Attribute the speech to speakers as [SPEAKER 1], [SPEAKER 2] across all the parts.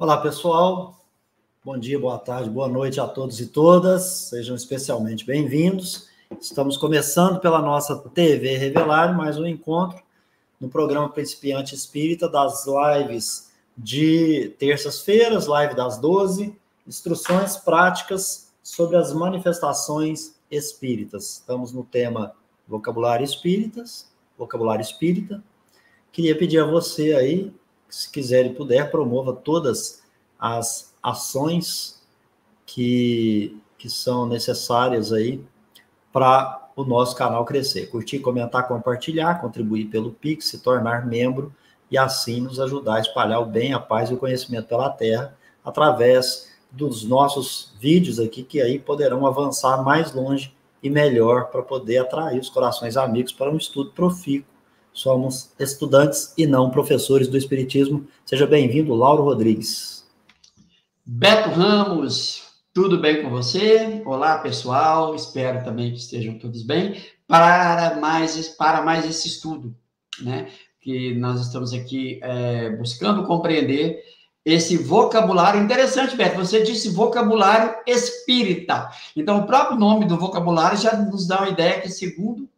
[SPEAKER 1] Olá, pessoal. Bom dia, boa tarde, boa noite a todos e todas. Sejam especialmente bem-vindos. Estamos começando pela nossa TV Revelar mais um encontro no programa Principiante Espírita das lives de terças-feiras, live das 12, instruções práticas sobre as manifestações espíritas. Estamos no tema vocabulário espíritas, vocabulário espírita. Queria pedir a você aí, se quiser e puder, promova todas as ações que, que são necessárias aí para o nosso canal crescer. Curtir, comentar, compartilhar, contribuir pelo Pix, se tornar membro e assim nos ajudar a espalhar o bem, a paz e o conhecimento pela terra através dos nossos vídeos aqui que aí poderão avançar mais longe e melhor para poder atrair os corações amigos para um estudo profícuo. Somos estudantes e não professores do Espiritismo. Seja bem-vindo, Lauro Rodrigues.
[SPEAKER 2] Beto Ramos, tudo bem com você? Olá, pessoal. Espero também que estejam todos bem para mais para mais esse estudo, né? Que nós estamos aqui é, buscando compreender esse vocabulário interessante, Beto. Você disse vocabulário espírita. Então, o próprio nome do vocabulário já nos dá uma ideia que, segundo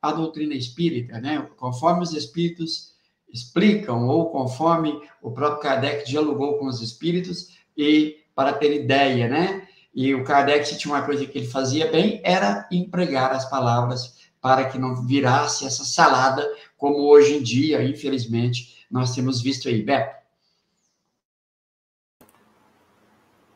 [SPEAKER 2] a doutrina espírita, né, conforme os espíritos explicam, ou conforme o próprio Kardec dialogou com os espíritos, e para ter ideia, né? E o Kardec, se tinha uma coisa que ele fazia bem, era empregar as palavras para que não virasse essa salada, como hoje em dia, infelizmente, nós temos visto aí. Beto?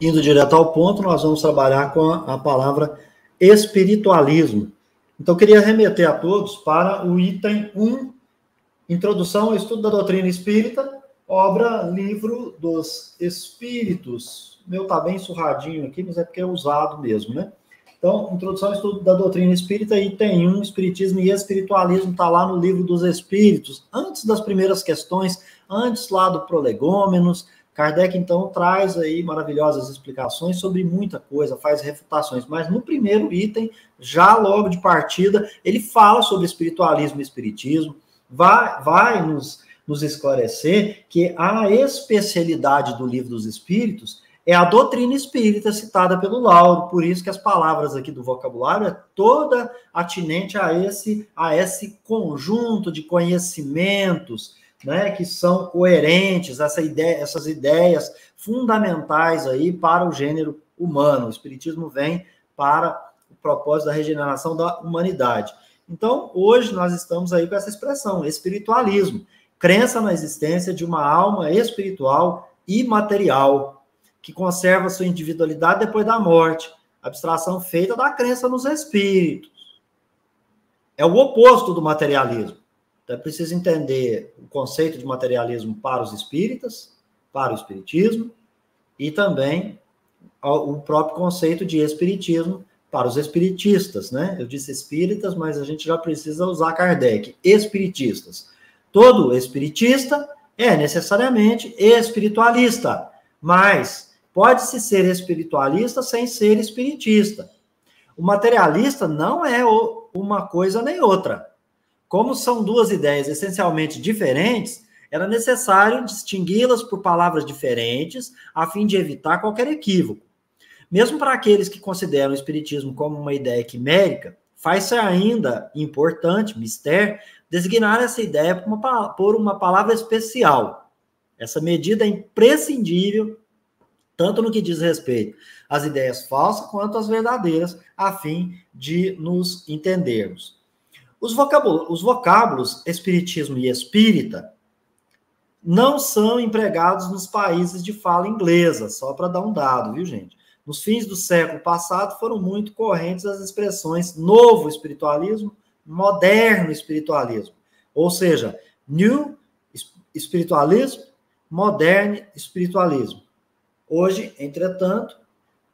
[SPEAKER 1] Indo direto ao ponto, nós vamos trabalhar com a, a palavra espiritualismo. Então, queria remeter a todos para o item 1, Introdução ao Estudo da Doutrina Espírita, obra Livro dos Espíritos. Meu tá bem surradinho aqui, mas é porque é usado mesmo, né? Então, Introdução ao Estudo da Doutrina Espírita, item 1, Espiritismo e Espiritualismo, está lá no Livro dos Espíritos. Antes das primeiras questões, antes lá do Prolegômenos, Kardec, então, traz aí maravilhosas explicações sobre muita coisa, faz refutações, mas no primeiro item, já logo de partida, ele fala sobre espiritualismo e espiritismo, vai, vai nos, nos esclarecer que a especialidade do livro dos espíritos é a doutrina espírita citada pelo Lauro, por isso que as palavras aqui do vocabulário é toda atinente a esse, a esse conjunto de conhecimentos, né, que são coerentes, essa ideia, essas ideias fundamentais aí para o gênero humano. O Espiritismo vem para o propósito da regeneração da humanidade. Então, hoje nós estamos aí com essa expressão, espiritualismo, crença na existência de uma alma espiritual imaterial, que conserva sua individualidade depois da morte, abstração feita da crença nos espíritos. É o oposto do materialismo. Então é preciso entender o conceito de materialismo para os espíritas, para o espiritismo, e também o próprio conceito de espiritismo para os espiritistas, né? Eu disse espíritas, mas a gente já precisa usar Kardec. Espiritistas. Todo espiritista é necessariamente espiritualista, mas pode-se ser espiritualista sem ser espiritista. O materialista não é uma coisa nem outra. Como são duas ideias essencialmente diferentes, era necessário distingui-las por palavras diferentes, a fim de evitar qualquer equívoco. Mesmo para aqueles que consideram o Espiritismo como uma ideia quimérica, faz-se ainda importante, mistério, designar essa ideia por uma, por uma palavra especial. Essa medida é imprescindível, tanto no que diz respeito às ideias falsas quanto às verdadeiras, a fim de nos entendermos. Os vocábulos, os vocábulos espiritismo e espírita não são empregados nos países de fala inglesa, só para dar um dado, viu, gente? Nos fins do século passado foram muito correntes as expressões novo espiritualismo, moderno espiritualismo, ou seja, new espiritualismo, moderno espiritualismo. Hoje, entretanto,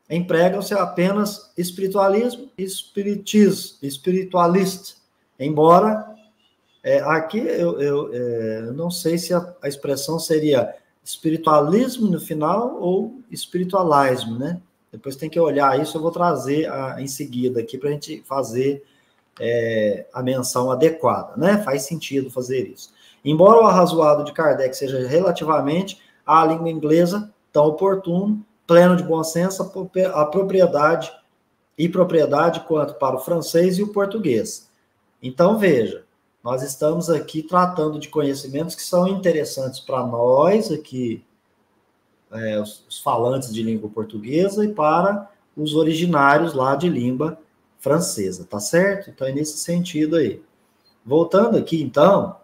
[SPEAKER 1] empregam-se apenas espiritualismo e espiritismo, espiritualista, Embora é, aqui eu, eu é, não sei se a, a, expressão seria espiritualismo no final ou espiritualismo, né? Depois tem que olhar isso, eu vou trazer a, em seguida aqui para a gente fazer é, a menção adequada, né? Faz sentido fazer isso. Embora o arrazoado de Kardec seja relativamente a língua inglesa, tão oportuno, pleno de bom senso, a propriedade e propriedade quanto para o francês e o português. Então, veja, nós estamos aqui tratando de conhecimentos que são interessantes para nós, aqui, é, os, os falantes de língua portuguesa, e para os originários lá de língua francesa, tá certo? Então, é nesse sentido aí. Voltando aqui, então,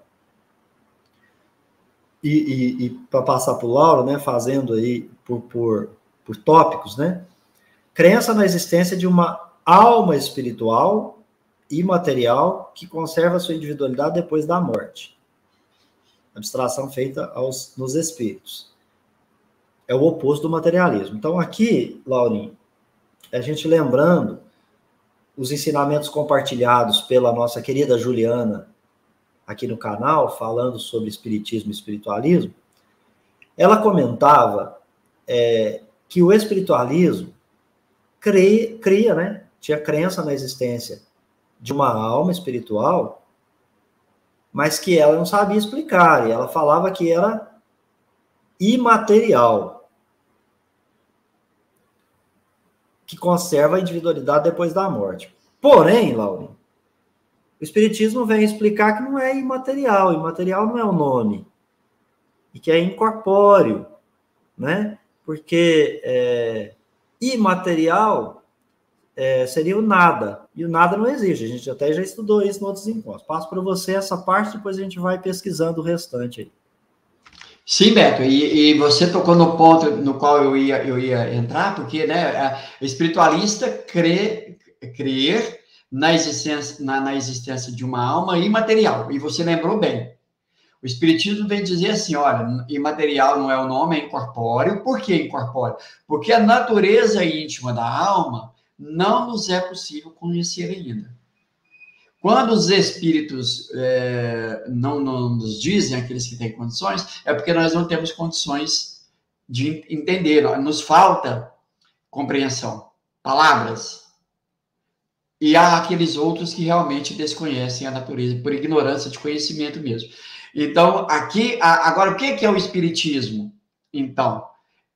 [SPEAKER 1] e, e, e para passar para o Lauro, né, fazendo aí por, por, por tópicos, né? Crença na existência de uma alma espiritual e material que conserva sua individualidade depois da morte. Abstração feita aos, nos espíritos. É o oposto do materialismo. Então, aqui, Laurinho, a gente lembrando os ensinamentos compartilhados pela nossa querida Juliana aqui no canal, falando sobre espiritismo e espiritualismo, ela comentava é, que o espiritualismo cria, cria, né? Tinha crença na existência de uma alma espiritual, mas que ela não sabia explicar, e ela falava que era imaterial, que conserva a individualidade depois da morte. Porém, Laurinho, o Espiritismo vem explicar que não é imaterial, imaterial não é o nome, e que é incorpóreo, né? Porque é, imaterial é, seria o nada, e o nada não existe, a gente até já estudou isso em outros encontros. Passo para você essa parte, depois a gente vai pesquisando o restante aí.
[SPEAKER 2] Sim, Beto, e, e, você tocou no ponto no qual eu ia, eu ia entrar, porque né, a espiritualista crê, crer na existência, na, na existência de uma alma imaterial, e você lembrou bem. O Espiritismo vem dizer assim: olha, imaterial não é o nome, é incorpóreo. Por que incorpóreo? Porque a natureza íntima da alma não nos é possível conhecer ainda. Quando os espíritos é, não, não, nos dizem, aqueles que têm condições, é porque nós não temos condições de entender, nos falta compreensão, palavras. E há aqueles outros que realmente desconhecem a natureza, por ignorância de conhecimento mesmo. Então, aqui, agora, o que é o espiritismo? Então,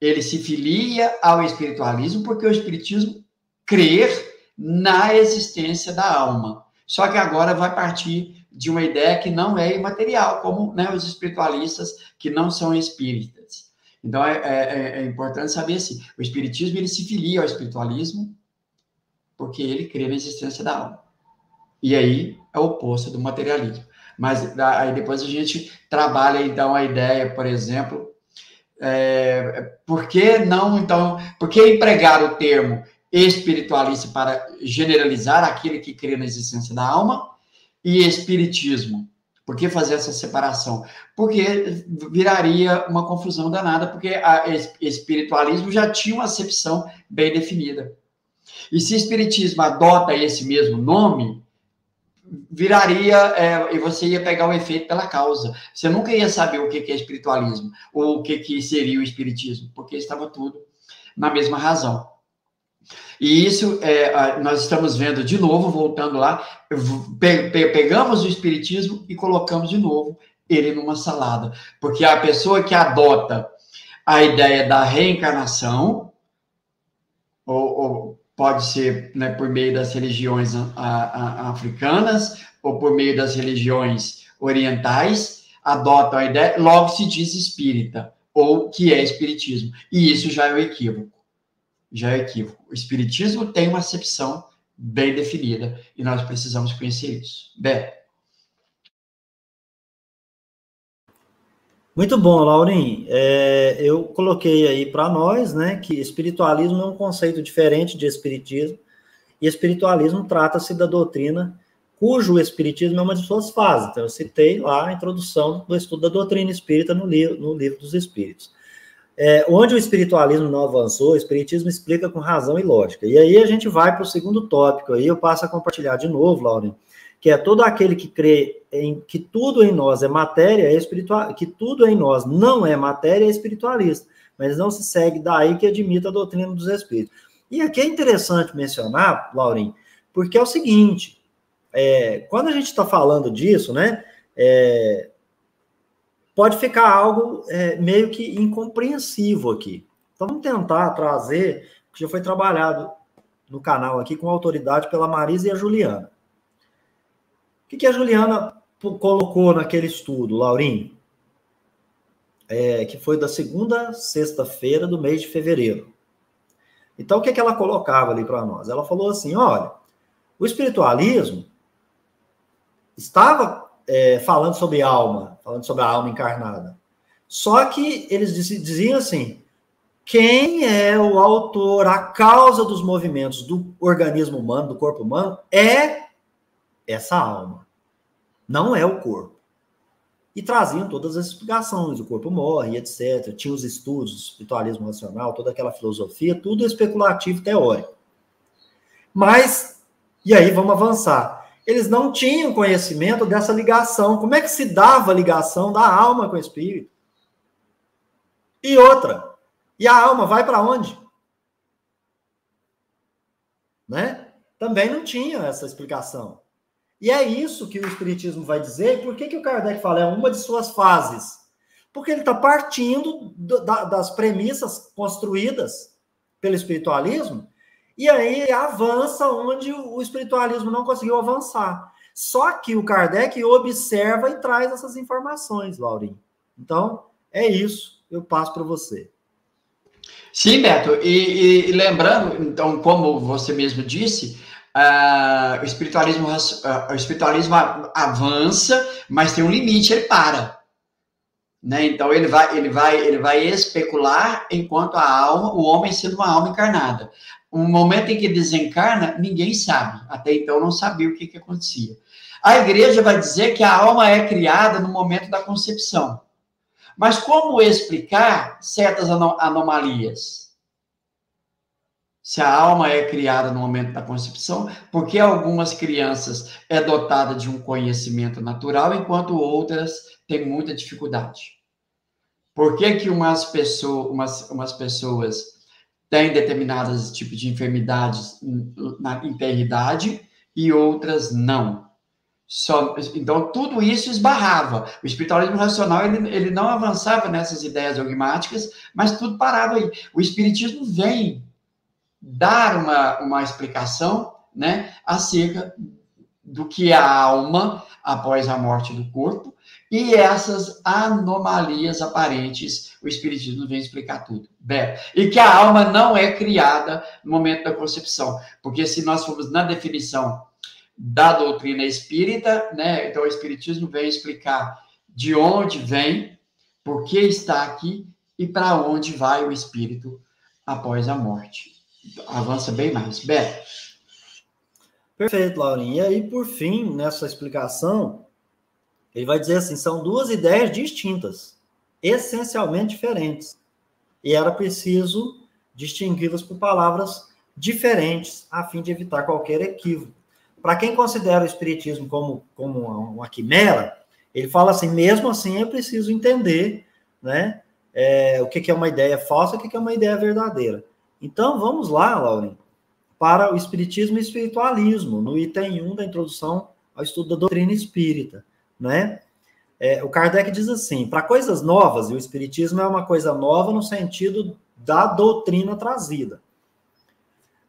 [SPEAKER 2] ele se filia ao espiritualismo porque o espiritismo crer na existência da alma. Só que agora vai partir de uma ideia que não é imaterial, como né, os espiritualistas que não são espíritas. Então é, é, é, importante saber assim: o espiritismo ele se filia ao espiritualismo porque ele crê na existência da alma. E aí é o oposto do materialismo. Mas aí depois a gente trabalha então a ideia, por exemplo, é, por que não então, por que empregar o termo espiritualista para generalizar aquele que crê na existência da alma e espiritismo. Por que fazer essa separação? Porque viraria uma confusão danada, porque a espiritualismo já tinha uma acepção bem definida. E se espiritismo adota esse mesmo nome, viraria é, e você ia pegar o efeito pela causa. Você nunca ia saber o que é espiritualismo ou o que seria o espiritismo, porque estava tudo na mesma razão. E isso é, nós estamos vendo de novo, voltando lá, pe pe pegamos o Espiritismo e colocamos de novo ele numa salada. Porque a pessoa que adota a ideia da reencarnação, ou, ou pode ser né, por meio das religiões a, a, africanas, ou por meio das religiões orientais, adota a ideia, logo se diz espírita, ou que é espiritismo. E isso já é o equívoco já é equívoco. O Espiritismo tem uma acepção bem definida e nós precisamos conhecer isso. Bé.
[SPEAKER 1] Muito bom, Laurim. É, eu coloquei aí para nós, né, que espiritualismo é um conceito diferente de espiritismo, e espiritualismo trata-se da doutrina cujo espiritismo é uma de suas fases. Então, eu citei lá a introdução do estudo da doutrina espírita no livro, no livro dos Espíritos. É, onde o espiritualismo não avançou, o espiritismo explica com razão e lógica. E aí a gente vai para o segundo tópico, aí eu passo a compartilhar de novo, Lauren, que é todo aquele que crê em que tudo em nós é matéria, é espiritual, que tudo em nós não é matéria, é espiritualista, mas não se segue daí que admita a doutrina dos espíritos. E aqui é interessante mencionar, Lauren, porque é o seguinte, é, quando a gente está falando disso, né, é, pode ficar algo é, meio que incompreensível aqui. Então, vamos tentar trazer, que já foi trabalhado no canal aqui com autoridade pela Marisa e a Juliana. O que, que a Juliana colocou naquele estudo, Laurinho? É, que foi da segunda sexta-feira do mês de fevereiro. Então, o que, que ela colocava ali para nós? Ela falou assim: olha, o espiritualismo estava é, falando sobre alma, falando sobre a alma encarnada. Só que eles diziam assim: quem é o autor, a causa dos movimentos do organismo humano, do corpo humano, é essa alma, não é o corpo. E traziam todas as explicações: o corpo morre, etc. Tinha os estudos, o espiritualismo racional, toda aquela filosofia, tudo especulativo teórico. Mas, e aí vamos avançar eles não tinham conhecimento dessa ligação. Como é que se dava a ligação da alma com o espírito? E outra, e a alma vai para onde? Né? Também não tinha essa explicação. E é isso que o Espiritismo vai dizer. E por que, que o Kardec fala? É uma de suas fases. Porque ele está partindo do, da, das premissas construídas pelo espiritualismo e aí avança onde o espiritualismo não conseguiu avançar. Só que o Kardec observa e traz essas informações, Laurinho. Então, é isso. Eu passo para você.
[SPEAKER 2] Sim, Beto. E, e, lembrando, então, como você mesmo disse, uh, o, espiritualismo, uh, o espiritualismo avança, mas tem um limite, ele para. Né? Então ele vai, ele vai, ele vai especular enquanto a alma, o homem sendo uma alma encarnada um momento em que desencarna, ninguém sabe. Até então não sabia o que, que acontecia. A igreja vai dizer que a alma é criada no momento da concepção. Mas como explicar certas anomalias? Se a alma é criada no momento da concepção, porque algumas crianças é dotada de um conhecimento natural, enquanto outras têm muita dificuldade? Por que, que umas, pessoas, umas, umas pessoas tem determinados tipos de enfermidades na integridade e outras não. Só, então, tudo isso esbarrava. O espiritualismo racional, ele, ele não avançava nessas ideias dogmáticas, mas tudo parava aí. O espiritismo vem dar uma, uma explicação né, acerca do que é a alma após a morte do corpo e essas anomalias aparentes, o Espiritismo vem explicar tudo. Beto. E que a alma não é criada no momento da concepção. Porque se nós formos na definição da doutrina espírita, né, então o Espiritismo vem explicar de onde vem, por que está aqui e para onde vai o espírito após a morte. Avança bem mais. Beto.
[SPEAKER 1] Perfeito, Laurinha. E aí, por fim, nessa explicação, ele vai dizer assim: são duas ideias distintas, essencialmente diferentes. E era preciso distingui-las por palavras diferentes, a fim de evitar qualquer equívoco. Para quem considera o Espiritismo como, como uma quimera, ele fala assim: mesmo assim é preciso entender né, é, o que, é uma ideia falsa e o que, é uma ideia verdadeira. Então vamos lá, Lauren, para o Espiritismo e Espiritualismo, no item 1 da introdução ao estudo da doutrina espírita né? É, o Kardec diz assim: para coisas novas, e o Espiritismo é uma coisa nova no sentido da doutrina trazida,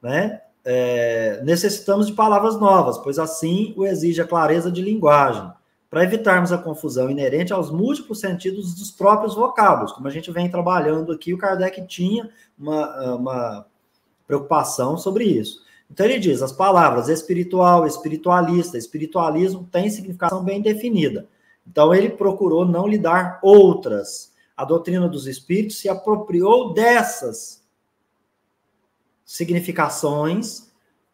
[SPEAKER 1] né? É, necessitamos de palavras novas, pois assim o exige a clareza de linguagem, para evitarmos a confusão inerente aos múltiplos sentidos dos próprios vocábulos. Como a gente vem trabalhando aqui, o Kardec tinha uma, uma preocupação sobre isso. Então ele diz: as palavras espiritual, espiritualista, espiritualismo têm significação bem definida. Então ele procurou não lhe dar outras. A doutrina dos espíritos se apropriou dessas significações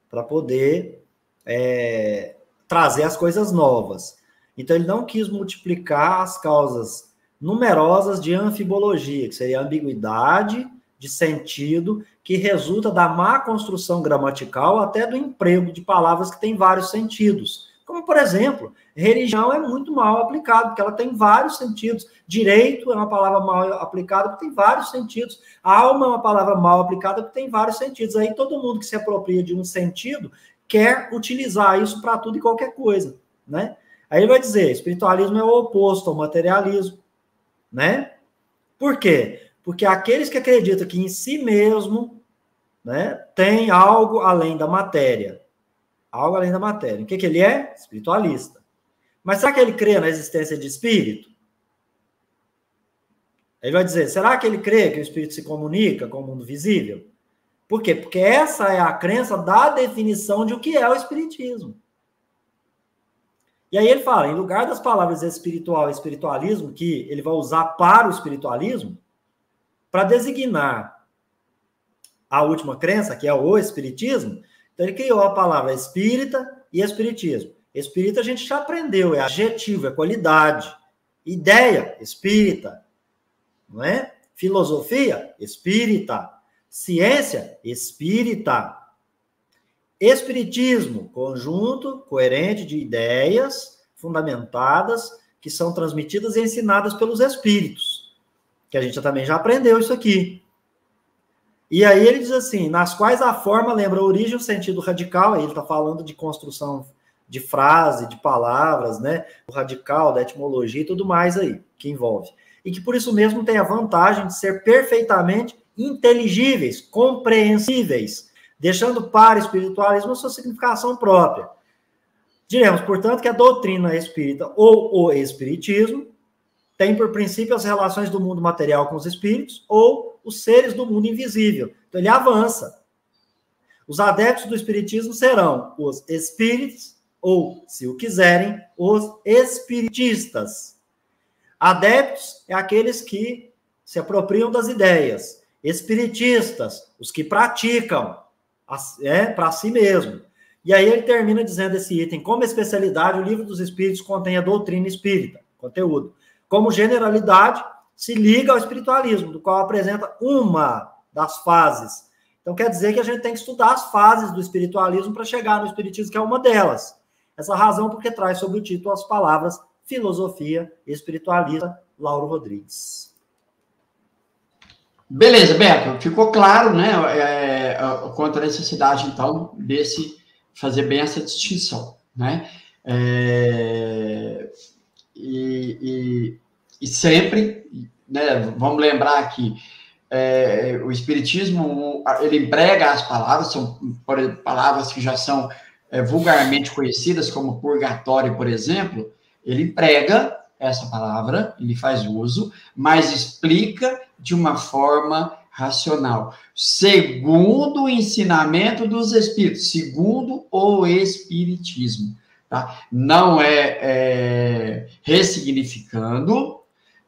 [SPEAKER 1] para poder é, trazer as coisas novas. Então ele não quis multiplicar as causas numerosas de anfibologia, que seria ambiguidade de sentido que resulta da má construção gramatical, até do emprego de palavras que têm vários sentidos. Como, por exemplo, religião é muito mal aplicado, porque ela tem vários sentidos. Direito é uma palavra mal aplicada, porque tem vários sentidos. Alma é uma palavra mal aplicada, porque tem vários sentidos. Aí todo mundo que se apropria de um sentido quer utilizar isso para tudo e qualquer coisa, né? Aí ele vai dizer, espiritualismo é o oposto ao materialismo, né? Por quê? Porque aqueles que acreditam que em si mesmo, né, tem algo além da matéria. Algo além da matéria. O que, que ele é? Espiritualista. Mas será que ele crê na existência de espírito? Ele vai dizer: será que ele crê que o espírito se comunica com o mundo visível? Por quê? Porque essa é a crença da definição de o que é o espiritismo. E aí ele fala, em lugar das palavras espiritual e espiritualismo, que ele vai usar para o espiritualismo, para designar a última crença, que é o espiritismo, então ele criou a palavra espírita e espiritismo. Espírita a gente já aprendeu, é adjetivo, é qualidade. Ideia, espírita. Não é? Filosofia, espírita. Ciência, espírita. Espiritismo, conjunto coerente de ideias fundamentadas que são transmitidas e ensinadas pelos espíritos. Que a gente também já aprendeu isso aqui. E aí ele diz assim, nas quais a forma lembra a origem o sentido radical, aí ele está falando de construção de frase, de palavras, né? O radical, da etimologia e tudo mais aí que envolve. E que por isso mesmo tem a vantagem de ser perfeitamente inteligíveis, compreensíveis, deixando para o espiritualismo a sua significação própria. Diremos, portanto, que a doutrina espírita ou o espiritismo tem por princípio as relações do mundo material com os espíritos ou os seres do mundo invisível. Então ele avança. Os adeptos do espiritismo serão os espíritos ou, se o quiserem, os espiritistas. Adeptos é aqueles que se apropriam das ideias. Espiritistas, os que praticam é, para si mesmo. E aí ele termina dizendo esse item: como especialidade, o livro dos Espíritos contém a doutrina espírita, conteúdo. Como generalidade, se liga ao espiritualismo, do qual apresenta uma das fases. Então quer dizer que a gente tem que estudar as fases do espiritualismo para chegar no espiritismo, que é uma delas. Essa razão porque traz sobre o título as palavras filosofia espiritualista Lauro Rodrigues.
[SPEAKER 2] Beleza, Beto, ficou claro, né, é, quanto à necessidade, então, desse, fazer bem essa distinção, né, é, e, e, e, sempre, né, vamos lembrar que é, o Espiritismo, ele emprega as palavras, são palavras que já são é, vulgarmente conhecidas como purgatório, por exemplo, ele emprega essa palavra, ele faz uso, mas explica de uma forma racional, segundo o ensinamento dos espíritos, segundo o espiritismo. Tá? Não é, é ressignificando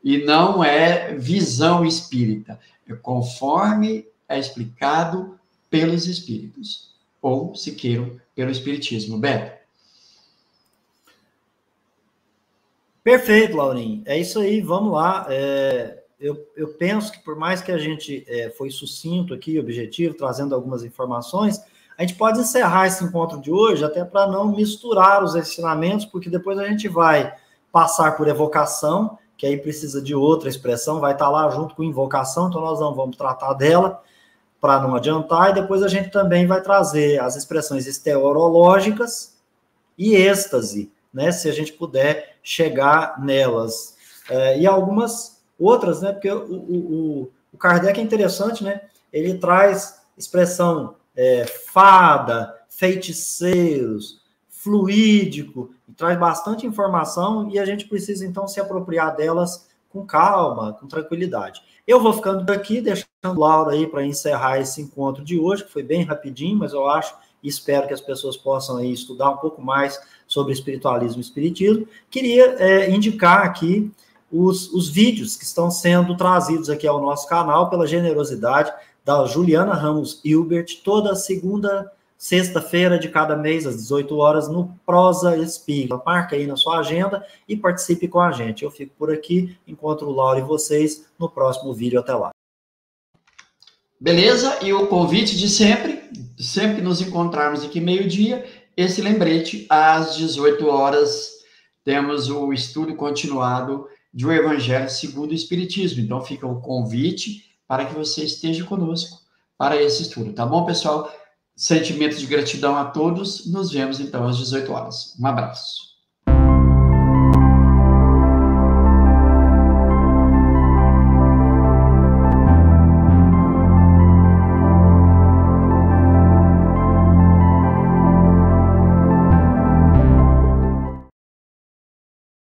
[SPEAKER 2] e não é visão espírita, é conforme é explicado pelos espíritos, ou, se queiram, pelo Espiritismo. Beto.
[SPEAKER 1] Perfeito, Laurinho. É isso aí, vamos lá. É, eu, eu penso que por mais que a gente é, foi sucinto aqui, objetivo, trazendo algumas informações, a gente pode encerrar esse encontro de hoje até para não misturar os ensinamentos, porque depois a gente vai passar por evocação, que aí precisa de outra expressão, vai estar lá junto com invocação, então nós não vamos tratar dela para não adiantar, e depois a gente também vai trazer as expressões esteorológicas e êxtase, né, se a gente puder chegar nelas. É, e algumas outras, né, porque o, o, o Kardec é interessante, né, ele traz expressão é, fada, feiticeiros, fluídico, traz bastante informação e a gente precisa então se apropriar delas com calma, com tranquilidade. Eu vou ficando aqui, deixando Laura aí para encerrar esse encontro de hoje, que foi bem rapidinho, mas eu acho e espero que as pessoas possam aí estudar um pouco mais sobre espiritualismo e espiritismo. Queria é, indicar aqui os, os vídeos que estão sendo trazidos aqui ao nosso canal pela generosidade da Juliana Ramos Hilbert, toda segunda sexta-feira de cada mês, às 18 horas, no Prosa Espírita. Marca aí na sua agenda e participe com a gente. Eu fico por aqui, encontro o Lauro e vocês no próximo vídeo. Até lá.
[SPEAKER 2] Beleza? E o convite de sempre, sempre que nos encontrarmos aqui meio-dia, esse lembrete, às 18 horas, temos o estudo continuado do Evangelho segundo o Espiritismo. Então fica o convite para que você esteja conosco para esse estudo, tá bom, pessoal? Sentimento de gratidão a todos. Nos vemos então às 18 horas. Um abraço.